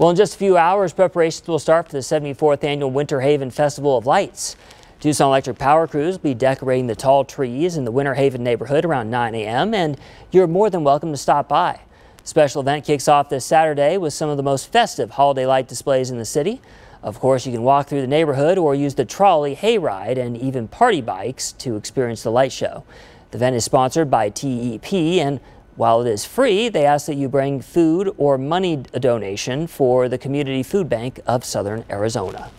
Well, in just a few hours, preparations will start for the 74th annual Winterhaven Festival of Lights. Tucson Electric Power Crews will be decorating the tall trees in the Winterhaven neighborhood around 9 a.m. and you're more than welcome to stop by. Special event kicks off this Saturday with some of the most festive holiday light displays in the city. Of course, you can walk through the neighborhood or use the trolley, hayride, and even party bikes to experience the light show. The event is sponsored by TEP and while it is free, they ask that you bring food or money donation for the Community Food Bank of Southern Arizona.